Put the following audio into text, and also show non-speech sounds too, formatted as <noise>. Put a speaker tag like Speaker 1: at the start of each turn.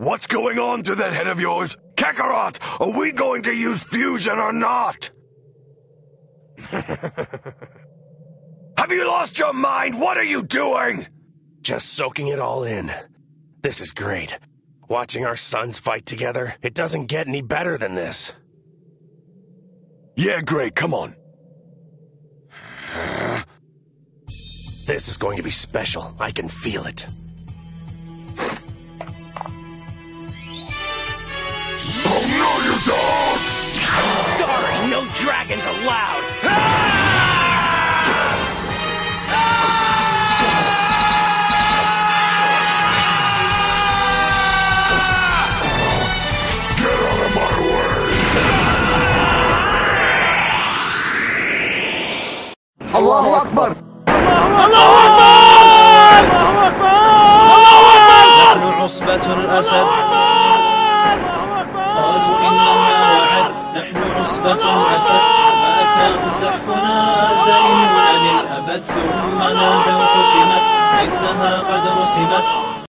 Speaker 1: What's going on to that head of yours? Kakarot, are we going to use fusion or not? <laughs> Have you lost your mind? What are you doing?
Speaker 2: Just soaking it all in. This is great. Watching our sons fight together, it doesn't get any better than this.
Speaker 1: Yeah, great, come on. <sighs>
Speaker 2: This is going to be special. I can feel it. seconds allowed.
Speaker 1: Get out of my way!
Speaker 3: Allahu Akbar! Allahu Akbar! نحن عصبة الأسد فأتاهم زحفنا زائمون للأبد ثم نادوا حسمت إنها قد رسمت.